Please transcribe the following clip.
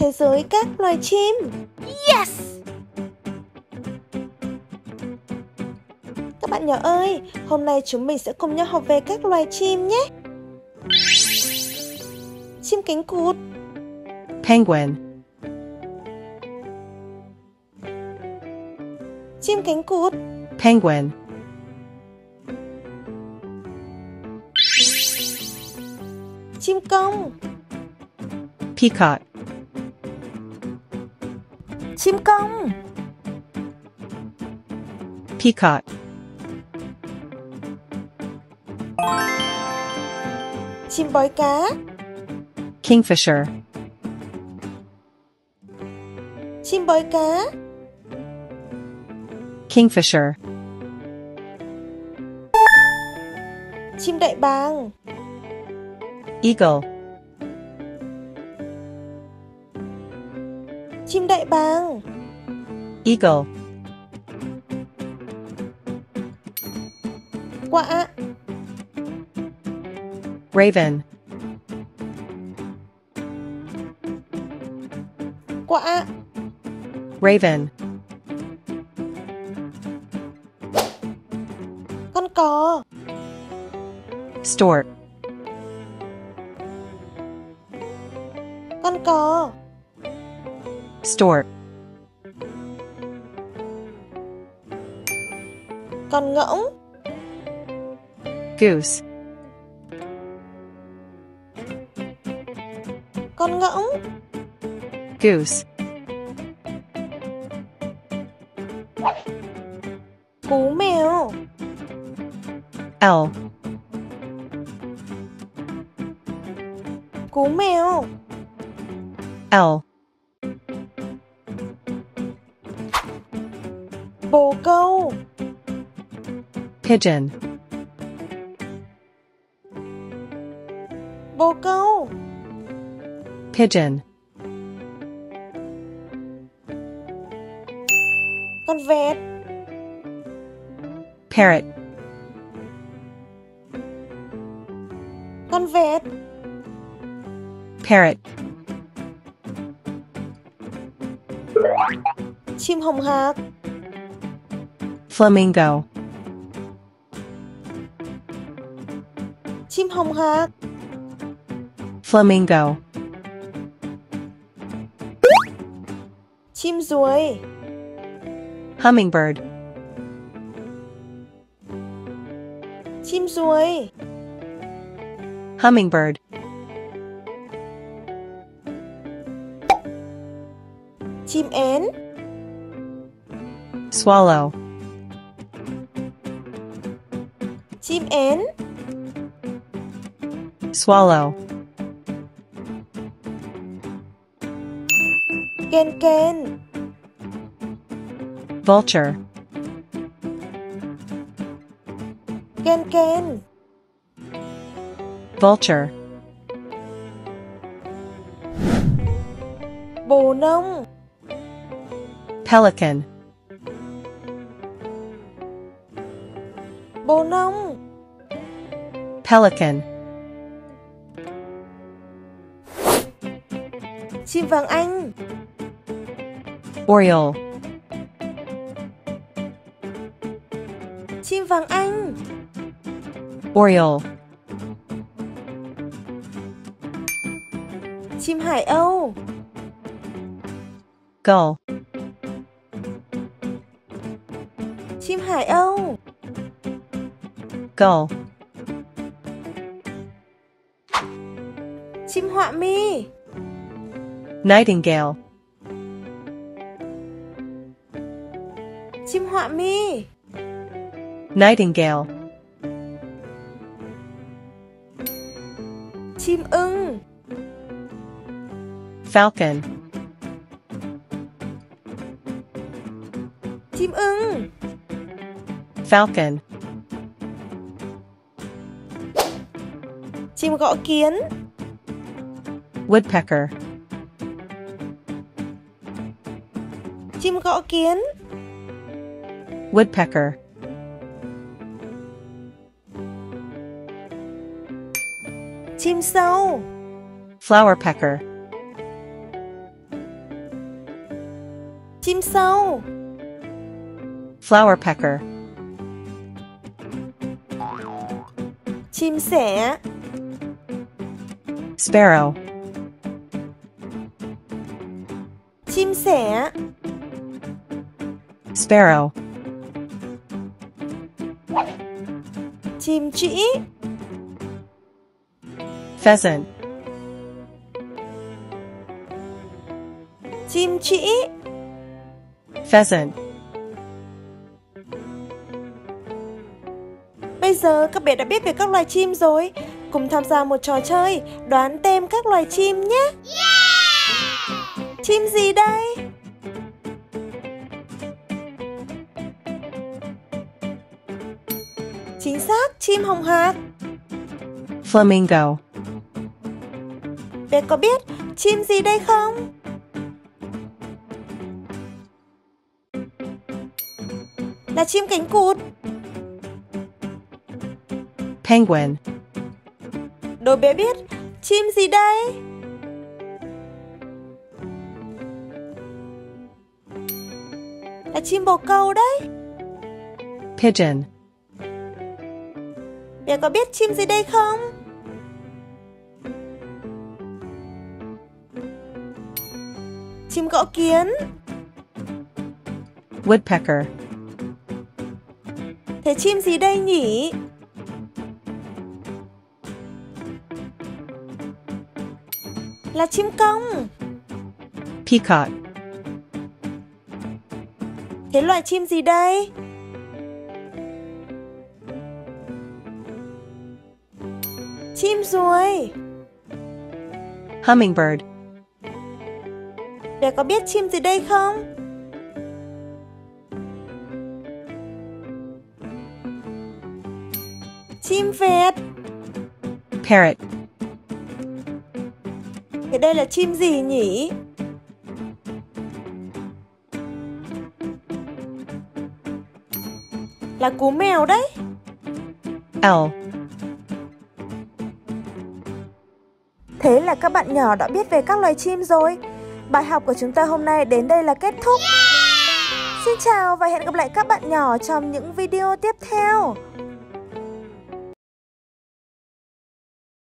thế giới các loài chim. Yes! Các bạn nhỏ ơi, hôm nay chúng mình sẽ cùng nhau học về các loài chim nhé. Chim cánh cụt, penguin, chim cánh cụt, penguin, chim công, peacock, chim công, peacock, chim bói cá, kingfisher, chim bói cá, kingfisher, chim đại bàng, eagle, đại bàng, eagle, quạ, raven, quạ, raven, con cò, stork, con cò, stork, con ngỗng, goose, con ngỗng, goose, cú mèo, owl, cú mèo, owl, bồ câu, pigeon, bồ câu, pigeon, con vẹt, parrot, con vẹt, parrot, chim hồng hạc, flamingo, chim hồng hạc, flamingo, chim ruồi, hummingbird, chim ruồi, hummingbird, chim én, swallow, chim én, swallow, kên kên, vulture, kên kên, vulture, bồ nông, pelican, bồ nông, pelican, chim vàng anh, oriole, chim vàng anh, oriole, chim hải âu, gull, chim hải âu, gull, chim họa mi, nightingale, chim họa mi, nightingale, chim ưng, falcon, chim ưng, falcon, chim gõ kiến, woodpecker, chim gõ kiến, woodpecker, chim sâu, flower pecker, Chim sâu. Flower pecker. Chim sẻ. Sparrow. Chim sẻ Sparrow. Chim trĩ Pheasant. Chim trĩ Pheasant. Bây giờ các bé đã biết về các loài chim rồi Cùng tham gia một trò chơi Đoán tên các loài chim nhé Chim gì đây? Chính xác, chim hồng hạc Flamingo. Bé có biết chim gì đây không? Là chim cánh cụt Penguin. Đôi bé biết chim gì đây? Là chim bồ câu đấy Pigeon. Bé có biết chim gì đây không? Chim gõ kiến Woodpecker. Thế chim gì đây nhỉ? Là chim công Peacock. Thế loài chim gì đây? Chim ruồi Hummingbird. Bé có biết chim gì đây không? Chim vẹt Parrot. Thế đây là chim gì nhỉ? Là cú mèo đấy. Owl. Thế là các bạn nhỏ đã biết về các loài chim rồi. Bài học của chúng ta hôm nay đến đây là kết thúc. Xin chào và hẹn gặp lại các bạn nhỏ trong những video tiếp theo